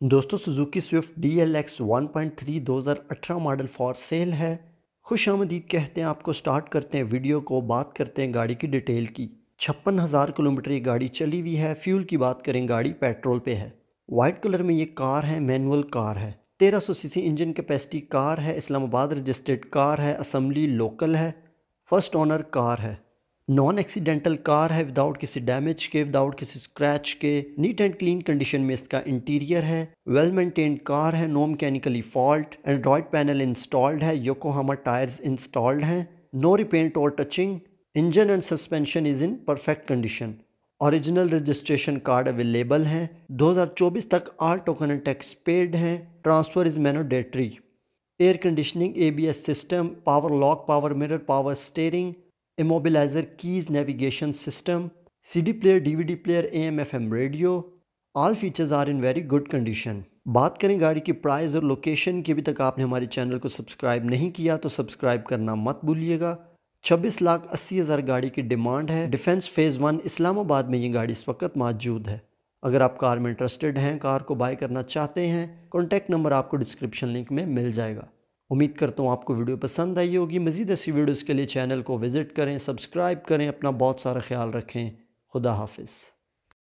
दोस्तों Suzuki Swift D L X one point three दो हज़ार अठारह मॉडल फॉर सेल है। खुश आमदीद कहते हैं, आपको स्टार्ट करते हैं वीडियो को, बात करते हैं गाड़ी की डिटेल की। छप्पन हज़ार किलोमीटर ये गाड़ी चली हुई है फ्यूल की बात करें, गाड़ी पेट्रोल पे है। वाइट कलर में ये कार है मैनुअल कार है। तेरह सौ C C engine capacity car है, इस्लामाबाद रजिस्टर्ड कार है असम्बली लोकल है। फ़र्स्ट ऑनर कार है। नॉन एक्सीडेंटल कार है विदाउट किसी डैमेज के विदाउट किसी स्क्रैच के। नीट एंड क्लीन कंडीशन में इसका इंटीरियर है। वेल मेंटेन्ड कार है no mechanically fault android panel installed है योकोहामा टायर्स इंस्टॉल्ड हैं। नो रिपेंट और touching engine and suspension is in perfect condition original registration card available हैं। 2024 तक all token and tax paid हैं। Transfer is mandatory air conditioning ABS system power lock power mirror power steering immobiliser keys navigation system CD player DVD player AM FM radio all features are in very good condition बात करें गाड़ी की price और location की, अभी तक आपने हमारे चैनल को सब्सक्राइब नहीं किया तो सब्सक्राइब करना मत भूलिएगा। छब्बीस लाख अस्सी हज़ार गाड़ी की डिमांड है। डिफेंस फ़ेज़ वन इस्लामाबाद में ये गाड़ी इस वक्त मौजूद है। अगर आप कार में इंटरेस्टेड हैं कार को बाय करना चाहते हैं कॉन्टैक्ट नंबर आपको डिस्क्रिप्शन लिंक में मिल जाएगा। उम्मीद करता हूँ आपको वीडियो पसंद आई होगी। मज़ीद ऐसी वीडियोज़ के लिए चैनल को विज़िट करें, सब्सक्राइब करें, अपना बहुत सारा ख्याल रखें। खुदा हाफिज़।